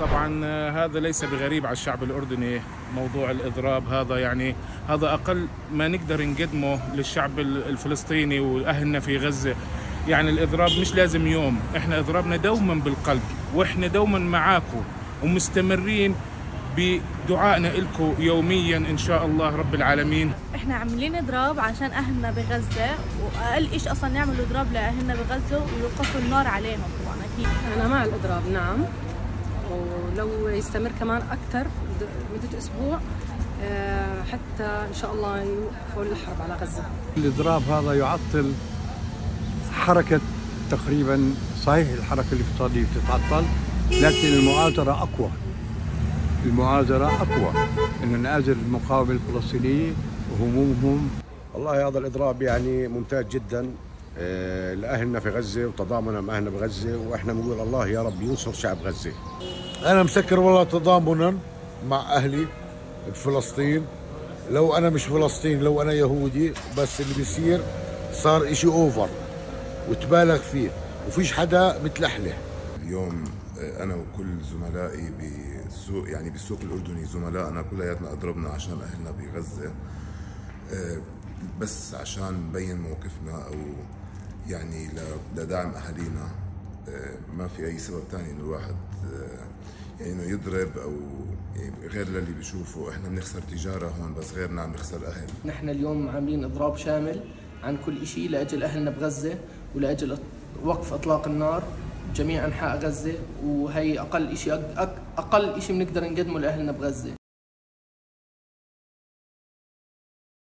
طبعا آه، هذا ليس بغريب على الشعب الأردني موضوع الإضراب هذا يعني هذا أقل ما نقدر نقدمه للشعب ال- الفلسطيني وأهلنا في غزة. يعني الإضراب مش لازم يوم إحنا إضرابنا دوما بالقلب وإحنا دوما معاكم ومستمرين بدعائنا لكم يوميا إن شاء الله رب العالمين. إحنا عاملين إضراب عشان أهلنا بغزة وأقل إشي أصلا نعمل إضراب لأهلنا بغزة ويوقفوا النار عليهم طبعا أكيد. أنا مع الإضراب نعم. ولو يستمر كمان أكثر مدة أسبوع آه، حتى إن شاء الله يوقفوا الحرب على غزة. الإضراب هذا يعطل حركة تقريبا صحيح الحركة الاقتصادية بتتعطل لكن المؤازرة أقوى. المؤازرة أقوى. إنه نآزر المقاومة الفلسطينية وهمومهم. والله هذا الإضراب يعني ممتاز جدا. آه، لأهلنا في غزة وتضامنا مع أهلنا بغزة وإحنا بنقول الله يا رب ينصر شعب غزة. أنا مسكر والله تضامنا مع أهلي بفلسطين. لو أنا مش فلسطيني لو أنا يهودي بس اللي بيصير صار إشي أوفر وتبالغ فيه وفيش حدا متلحلح. اليوم آه، أنا وكل زملائي بالسوق يعني بالسوق الأردني زملائنا كلياتنا أضربنا عشان أهلنا بغزة. آه، بس عشان نبين موقفنا أو يعني لدعم أهالينا آه، ما في أي سبب تاني انه الواحد آه، يعني إنه يضرب أو يعني غير للي بيشوفه. إحنا بنخسر تجارة هون بس غيرنا عم نخسر أهل. نحن اليوم عاملين إضراب شامل عن كل شيء لأجل أهلنا بغزة ولأجل وقف إطلاق النار بجميع أنحاء غزة. وهي أقل شيء أقل شيء بنقدر نقدمه لأهلنا بغزة.